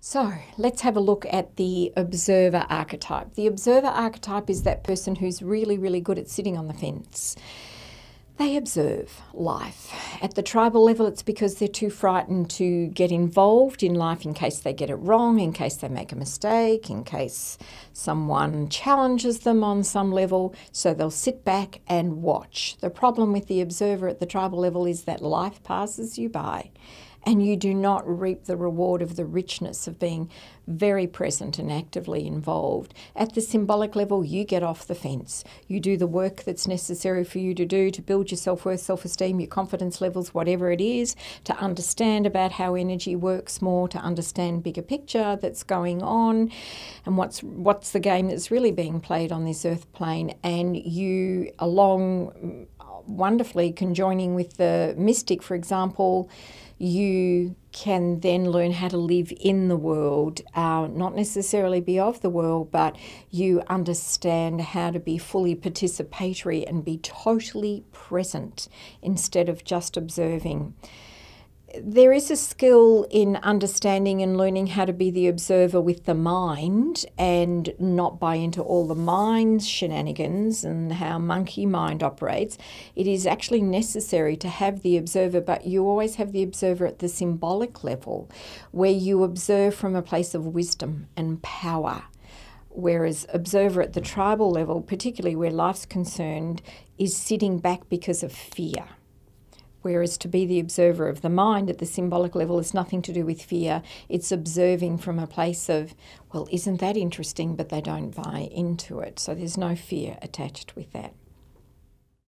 So let's have a look at the observer archetype. The observer archetype is that person who's really, really good at sitting on the fence. They observe life. At the tribal level, it's because they're too frightened to get involved in life in case they get it wrong, in case they make a mistake, in case someone challenges them on some level. So they'll sit back and watch. The problem with the observer at the tribal level is that life passes you by and you do not reap the reward of the richness of being very present and actively involved. At the symbolic level, you get off the fence. You do the work that's necessary for you to do to build your self worth, self esteem, your confidence levels, whatever it is, to understand about how energy works more, to understand bigger picture that's going on, and what's what's the game that's really being played on this earth plane. And you, along wonderfully conjoining with the mystic, for example, you can then learn how to live in the world, uh, not necessarily be of the world, but you understand how to be fully participatory and be totally present instead of just observing there is a skill in understanding and learning how to be the observer with the mind and not buy into all the mind's shenanigans and how monkey mind operates. It is actually necessary to have the observer, but you always have the observer at the symbolic level where you observe from a place of wisdom and power. Whereas observer at the tribal level, particularly where life's concerned, is sitting back because of fear. Whereas to be the observer of the mind at the symbolic level is nothing to do with fear. It's observing from a place of, well, isn't that interesting? But they don't buy into it. So there's no fear attached with that.